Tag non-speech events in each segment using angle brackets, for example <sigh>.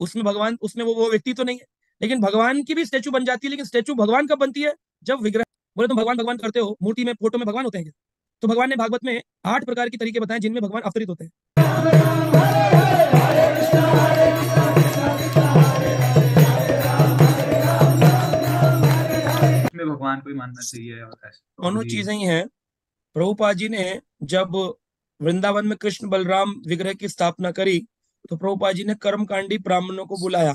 उसमें भगवान उसमें वो वो व्यक्ति तो नहीं है। लेकिन भगवान की भी स्टेचू बन जाती है लेकिन स्टेचू भगवान कब बनती है जब विग्रह बोले तुम भगवान भगवान करते हो मूर्ति में फ़ोटो में भगवान होते हैं तो भगवान ने भागवत में आठ प्रकार के तरीके बताए जिनमें भगवान अवतरित होते हैं। इसमें भगवान को ही मानना चाहिए तो दोनों चीज़ें ही हैं। प्रभुपा जी ने जब वृंदावन में कृष्ण बलराम विग्रह की स्थापना करी तो प्रभुपा जी ने कर्मकांडी ब्राह्मणों को बुलाया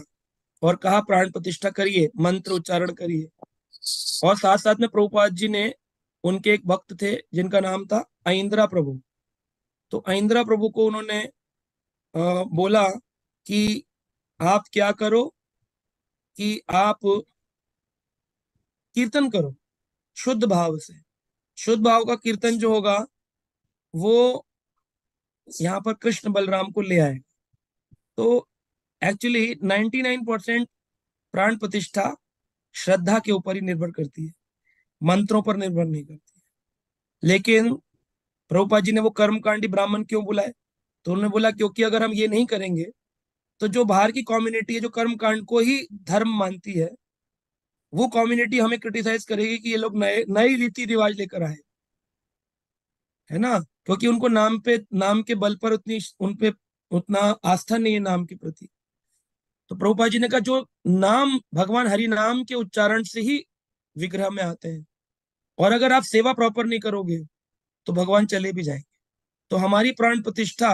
और कहा, प्राण प्रतिष्ठा करिए, मंत्र उच्चारण करिए। और साथ साथ में प्रभुपाद जी ने उनके एक भक्त थे, जिनका नाम था ऐन्द्रा प्रभु। तो ऐन्द्रा प्रभु को उन्होंने बोला कि आप क्या करो कि आप कीर्तन करो, शुद्ध भाव से। शुद्ध भाव का कीर्तन जो होगा, वो यहाँ पर कृष्ण बलराम को ले आएगा। तो एक्चुअली 99 परसेंट प्राण प्रतिष्ठा श्रद्धा के ऊपर ही निर्भर करती है। मंत्रों पर निर्भर नहीं करती है। लेकिन प्रभुपा जी ने वो कर्मकांडी ब्राह्मण क्यों बुलाए? तो उन्होंने बोला, क्योंकि अगर हम ये नहीं करेंगे तो जो बाहर की कम्युनिटी है, जो कर्मकांड को ही धर्म मानती है, वो कम्युनिटी हमें क्रिटिसाइज करेगी कि ये लोग नए, नई रीति रिवाज लेकर आए। है ना? क्योंकि उनको नाम पे, नाम के बल पर उतनी उन पे उतना आस्था नहीं है नाम के प्रति। तो प्रभुपा जी ने कहा, जो नाम, भगवान हरि नाम के उच्चारण से ही विग्रह में आते हैं, और अगर आप सेवा प्रॉपर नहीं करोगे तो भगवान चले भी जाएँगे। तो हमारी प्राण प्रतिष्ठा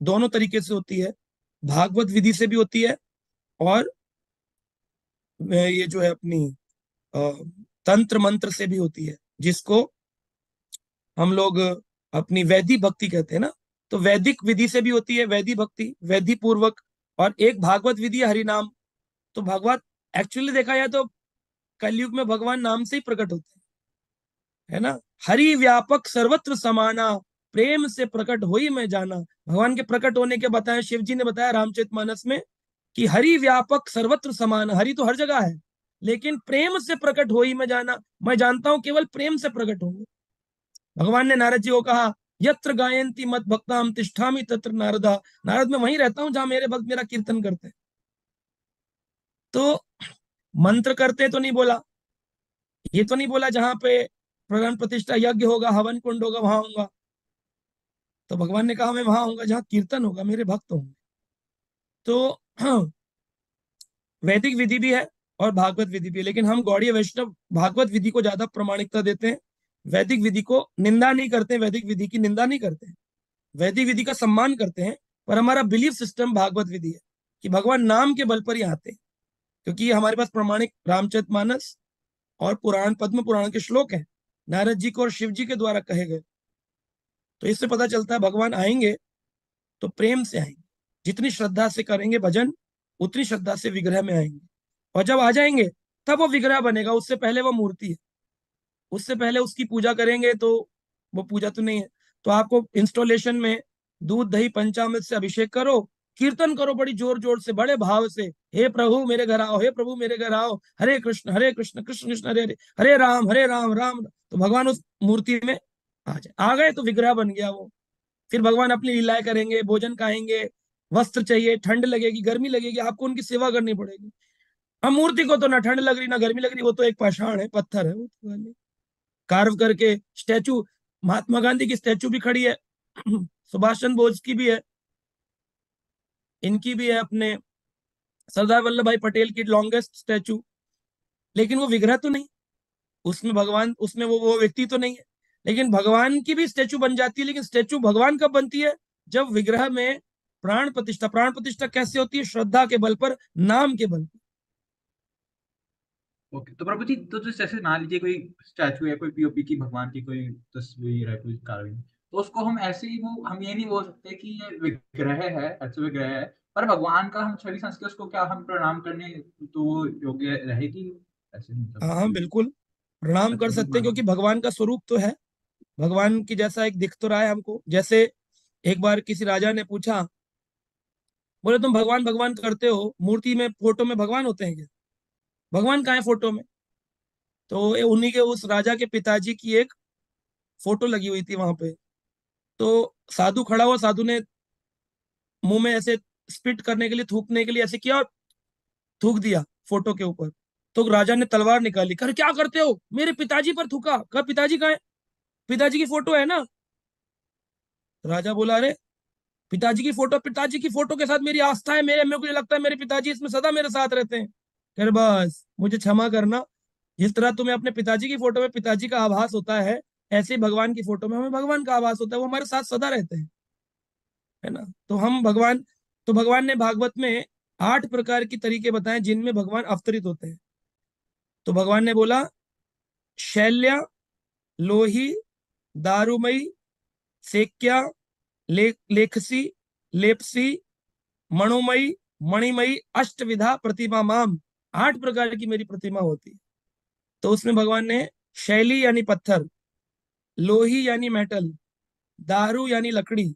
दोनों तरीके से होती है, भागवत विधि से भी होती है, और ये जो है अपनी तंत्र मंत्र से भी होती है, जिसको हम लोग अपनी वैदिक भक्ति कहते हैं ना तो वैदिक विधि से भी होती है, वैधि भक्ति, वैधि पूर्वक और एक भागवत विधि है हरिनाम। तो भगवत एक्चुअली देखा जाए तो कलयुग में भगवान नाम से ही प्रकट होते हैं, है ना? हरि व्यापक सर्वत्र समाना, प्रेम से प्रकट हो ही मैं जाना। भगवान के प्रकट होने के बताया शिव जी ने बताया रामचरित मानस में कि हरि व्यापक सर्वत्र समान, हरि तो हर जगह है, लेकिन प्रेम से प्रकट हो ही मैं जाना। मैं जानता हूँ केवल प्रेम से प्रकट होंगे। भगवान ने नारद जी को कहा यत्र गायंती मत भक्ताम तिष्ठामी तत्र नारदा। नारद, में वहीं रहता हूँ जहाँ मेरे भक्त मेरा कीर्तन करते हैं। तो मंत्र करते तो नहीं बोला। ये तो नहीं बोला जहाँ पे प्राण प्रतिष्ठा यज्ञ होगा, हवन कुंड होगा, वहाँ होगा तो भगवान ने कहा, मैं वहाँ होऊँगा जहाँ कीर्तन होगा, मेरे भक्त होंगे। तो <clears throat> वैदिक विधि भी है और भागवत विधि भी है, लेकिन हम गौड़ीय वैष्णव भागवत विधि को ज़्यादा प्रमाणिकता देते हैं। वैदिक विधि को निंदा नहीं करते, वैदिक विधि की निंदा नहीं करते। वैदिक विधि का सम्मान करते हैं, पर हमारा बिलीफ सिस्टम भागवत विधि है कि भगवान नाम के बल पर ही आते हैं, क्योंकि हमारे पास प्रमाणिक रामचरित मानस और पुराण, पद्म पुराण के श्लोक हैं, नारद जी को और शिव जी के द्वारा कहे गए। तो इससे पता चलता है भगवान आएँगे तो प्रेम से आएँगे, जितनी श्रद्धा से करेंगे भजन, उतनी श्रद्धा से विग्रह में आएँगे। और जब आ जाएँगे, तब वो विग्रह बनेगा, उससे पहले वो मूर्ति है। उससे पहले उसकी पूजा करेंगे तो वो पूजा तो नहीं है। तो आपको इंस्टॉलेशन में दूध, दही, पंचामृत से अभिषेक करो, कीर्तन करो बड़ी ज़ोर ज़ोर से, बड़े भाव से। हे प्रभु मेरे घर आओ, हे प्रभु मेरे घर आओ। हरे कृष्ण हरे कृष्ण कृष्ण कृष्ण, हरे हरे हरे राम हरे राम राम। तो भगवान उस मूर्ति में आ जाए। आ गए तो विग्रह बन गया वो। फिर भगवान अपनी लीलाएँ करेंगे, भोजन खाएँगे, वस्त्र चाहिए, ठंड लगेगी, गर्मी लगेगी, आपको उनकी सेवा करनी पड़ेगी। हम मूर्ति को तो ना ठंड लग रही, ना गर्मी लग रही, वो तो एक पाषाण है, पत्थर है वो तो। कार्व करके स्टैचू, महात्मा गांधी की स्टैचू भी खड़ी है, <clears throat> सुभाष चंद्र बोस की भी है, इनकी भी है अपने, सरदार वल्लभ भाई पटेल की लॉन्गेस्ट स्टैचू लेकिन वो विग्रह तो नहीं, उसमें भगवान, उसमें वो वो व्यक्ति तो नहीं है, लेकिन भगवान की भी स्टैचू बन जाती है, लेकिन स्टैचू भगवान कब बनती है? जब विग्रह में प्राण प्रतिष्ठा प्राण प्रतिष्ठा कैसे होती है? श्रद्धा के बल पर, नाम के बल पर। ओके तो प्रभु जी तो जैसे मान लीजिए कोई स्टैचू है कोई पीओपी की भगवान की कोई तस्वीर है कोई कार्विंग तो उसको हम ऐसे ही वो हम ये नहीं बोल सकते कि ये विग्रह है ऐसे विग्रह है पर भगवान का हम छवि संस्कृत उसको क्या हम प्रणाम करने तो योग्य रहेगी? ऐसे नहीं हाँ हाँ बिल्कुल प्रणाम कर अच्छा, सकते हैं हाँ। क्योंकि भगवान का स्वरूप तो है। भगवान की जैसा एक दिख तो रहा है हमको जैसे एक बार किसी राजा ने पूछा बोले तुम भगवान भगवान करते हो? मूर्ति में फ़ोटो में भगवान होते हैं क्या? भगवान कहा है फ़ोटो में? तो उन्हीं के, उस राजा के पिताजी की एक फ़ोटो लगी हुई थी वहाँ पे। तो साधु खड़ा हुआ, साधु ने मुँह में ऐसे स्पिट करने के लिए, थूकने के लिए ऐसे किया और थूक दिया फ़ोटो के ऊपर। तो राजा ने तलवार निकाली कर क्या करते हो? मेरे पिताजी पर थूका। कर पिताजी कहा है? पिताजी की फ़ोटो है ना? राजा बोला, अरे, पिताजी की फ़ोटो, पिताजी की फ़ोटो के साथ मेरी आस्था है, मेरे मेरे को लगता है मेरे पिताजी इसमें सदा मेरे साथ रहते हैं। कर बस। मुझे क्षमा करना। जिस तरह तुम्हें अपने पिताजी की फ़ोटो में पिताजी का आभास होता है ऐसे भगवान की फ़ोटो में हमें भगवान का आभास होता है। वो हमारे साथ सदा रहते हैं। है ना? तो हम भगवान तो भगवान ने भागवत में आठ प्रकार की तरीके बताए जिनमें भगवान अवतरित होते हैं। तो भगवान ने बोला शैल्या लोही दारुमयी सेक्या ले, लेखसी लेपसी मणुमयी मणिमयी अष्टविधा प्रतिमा माम। आठ प्रकार की मेरी प्रतिमा होती तो उसमें भगवान ने शैली यानी पत्थर, लोही यानी मेटल, दारू यानी लकड़ी,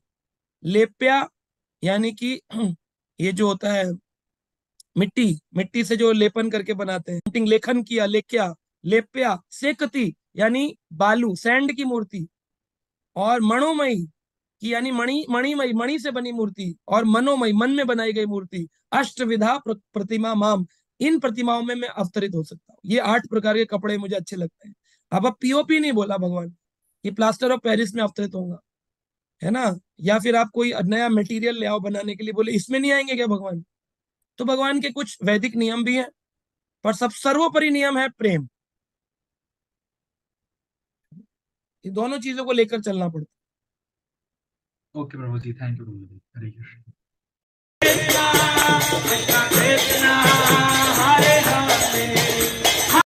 लेप्या यानी कि <clears throat> ये जो होता है, मिट्टी मिट्टी से जो लेपन करके बनाते हैं। लेखन किया, लेख्या, लेप्या, सेकती यानी बालू, सैंड की मूर्ति और मणोमयी की यानी मणि, मणिमयी, मणि से बनी मूर्ति और मनोमयी, मन में बनाई गई मूर्ति। अष्टविधा प्रतिमा माम। इन प्रतिमाओं में मैं अवतरित हो सकता हूँ। ये आठ प्रकार के कपड़े मुझे अच्छे लगते हैं। अब अब पीओपी नहीं बोला भगवान। कि प्लास्टर ऑफ़ पेरिस में अवतरित होगा है ना? या फिर आप कोई नया मटेरियल ले आओ बनाने के लिए, बोले, इसमें नहीं आएँगे क्या भगवान? तो भगवान के कुछ वैदिक नियम भी हैं, पर सब सर्वोपरि नियम है प्रेम। ये दोनों चीज़ों को लेकर चलना पड़ता okay Prabhu ji thank you Hare Krishna Hare